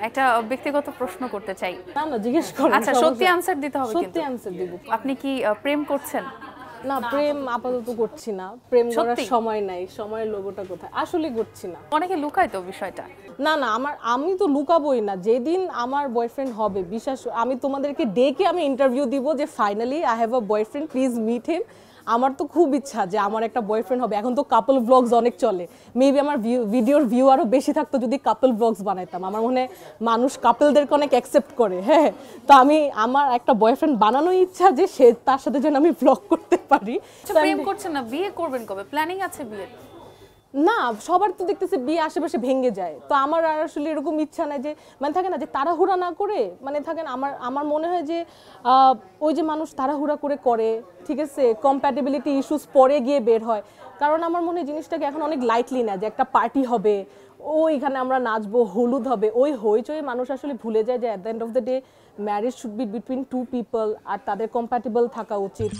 একটা ব্যক্তিগত প্রশ্ন করতে চাই। না না জিজ্ঞেস করুন আচ্ছা সত্যি। আনসার দিতে হবে সত্যি আনসার দিব। আপনি কি প্রেম করছেন? না প্রেম আপাতত করছি না। প্রেম করার সময় নাই। সময়ের লোগোটা কোথায়? আসলে করছি না। অনেকে লুকায় তো বিষয়টা। না না আমার আমি তো লুকাবোই না। যেদিন আমার বয়ফ্রেন্ড হবে বিশ্বাস আমি তোমাদেরকে ডেকে আমি ইন্টারভিউ দিব যে finally I have a boyfriend please meet him আমার তো খুব ইচ্ছা যে আমার একটা বয়ফ্রেন্ড হবে। এখন তো কাপল ব্লগস অনেক চলে। মেবি আমার ভিডিওর ভিউ আরও বেশি থাকতো যদি কাপল ব্লগস বানাইতাম। আমার মনে মানুষ কাপলদেরকে অনেক অ্যাকসেপ্ট করে হ্যাঁ। তো আমি আমার একটা বয়ফ্রেন্ড বানানোর ইচ্ছা যে সে তার সাথে যেন আমি ব্লগ করতে পারি। আচ্ছা, প্রেম করছেন না বিয়ে করবেন কবে? প্ল্যানিং আছে বিয়ের? না, সবার তো দেখতেছে বিয়ে আশেপাশে ভেঙে যায়। তো আমার আর আসলে এরকম ইচ্ছা নাই যে মানে থাকে না যে তাড়াহুড়া না করে মানে থাকেন আমার আমার মনে হয় যে ওই যে মানুষ তাড়াহুড়া করে করে, ঠিক আছে কম্প্যাটেবিলিটি ইস্যুস পরে গিয়ে বের হয়। কারণ আমার মনে হয় জিনিসটাকে এখন অনেক লাইটলি না যে একটা পার্টি হবে, ও এখানে আমরা নাচবো, হলুদ হবে, ওই হইচই মানুষ আসলে ভুলে যায় যে at the end of the day marriage should be between two people আর তাদের কম্প্যাটেবল থাকা উচিত।